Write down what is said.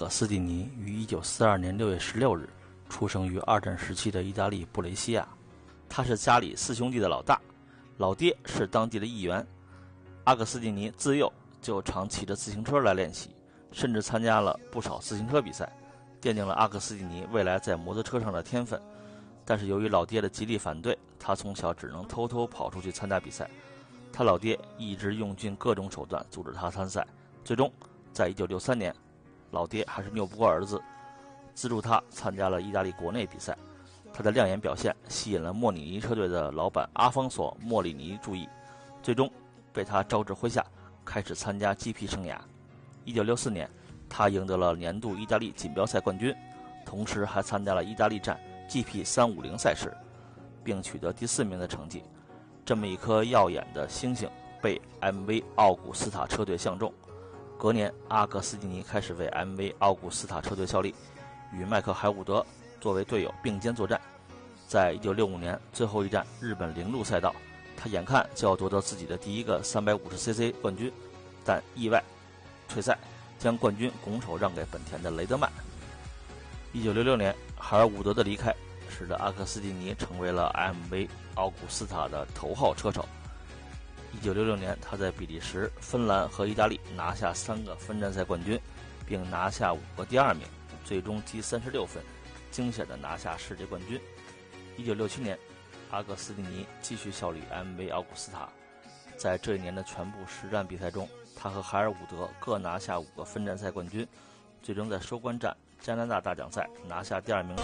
阿克斯蒂尼于一九四二年六月十六日，出生于二战时期的意大利布雷西亚。他是家里四兄弟的老大，老爹是当地的议员。阿格斯蒂尼自幼就常骑着自行车来练习，甚至参加了不少自行车比赛，奠定了阿格斯蒂尼未来在摩托车上的天分。但是由于老爹的极力反对，他从小只能偷偷跑出去参加比赛。他老爹一直用尽各种手段阻止他参赛，最终在一九六三年，老爹还是拗不过儿子，资助他参加了意大利国内比赛。他的亮眼表现吸引了莫里尼车队的老板阿方索·莫里尼注意，最终被他招至麾下，开始参加 GP 生涯。一九六四年，他赢得了年度意大利锦标赛冠军，同时还参加了意大利站 GP 三五零赛事，并取得第四名的成绩。这么一颗耀眼的星星被 MV 奥古斯塔车队相中。隔年，阿格斯蒂尼开始为 MV 奥古斯塔车队效力，与麦克海伍德作为队友并肩作战。在一九六五年最后一站日本铃鹿赛道，他眼看就要夺得自己的第一个 350cc 冠军，但意外退赛，将冠军拱手让给本田的雷德曼。一九六六年，海尔伍德的离开使得阿克斯蒂尼成为了 MV 奥古斯塔的头号车手。一九六六年，他在比利时、芬兰和意大利拿下三个分站赛冠军，并拿下五个第二名，最终积三十六分，惊险地拿下世界冠军。一九六七年，阿格斯蒂尼继续效力 MV 奥古斯塔。在这一年的全部实战比赛中，他和海尔伍德各拿下五个分站赛冠军，最终在收官战加拿大大奖赛拿下第二名。